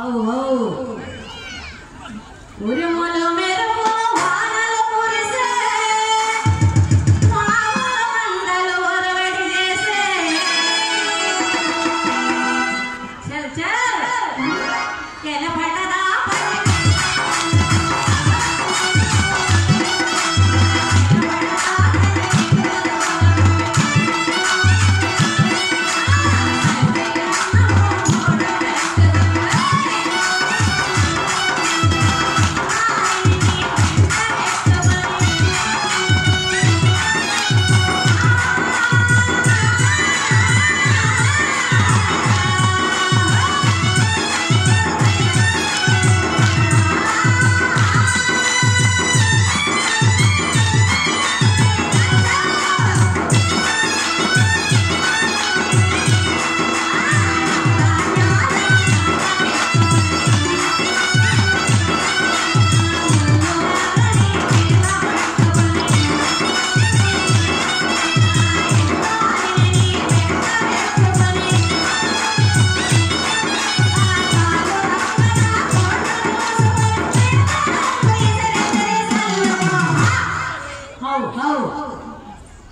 Oh, oh.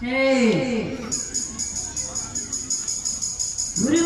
헤이. 우리